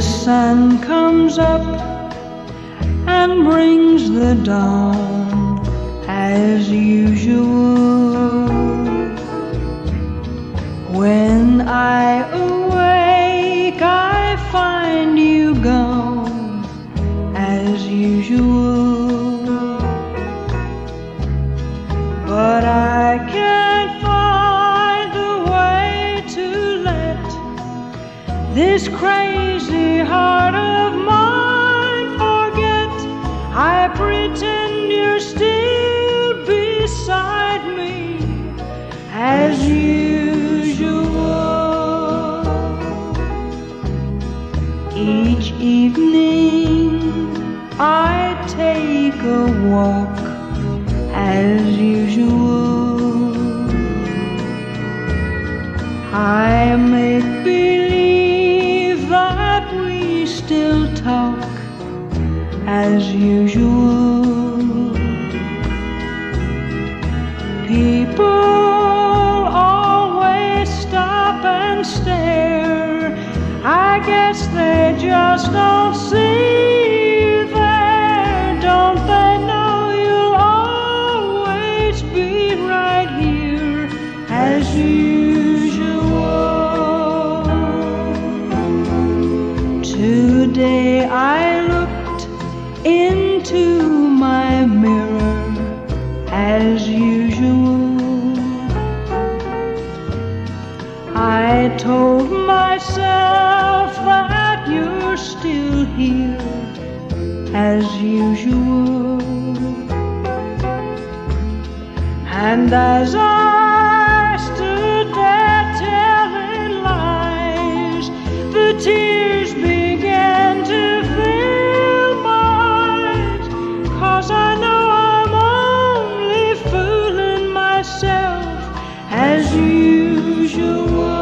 sun comes up and brings the dawn as usual. When I awake, this crazy heart of mine forget. I pretend you're still beside me as usual. Each evening I take a walk as usual. I make believe as usual. People always stop and stare. I guess they just don't see there. Don't they know you'll always be right here as usual? Today I into my mirror as usual. I told myself that you're still here as usual. And as I as usual.